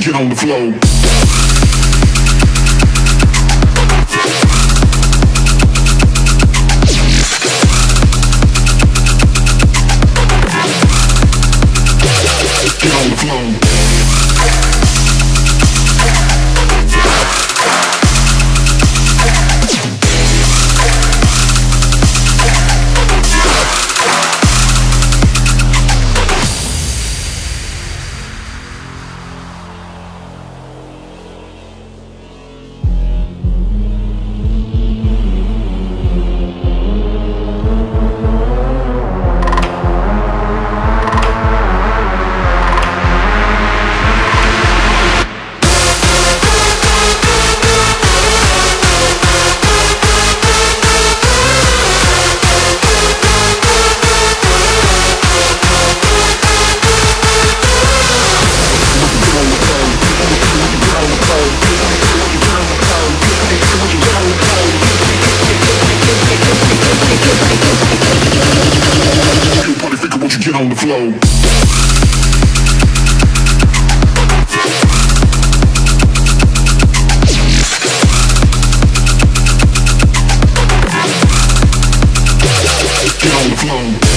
get on the floor. Get on the floor. Get on the floor.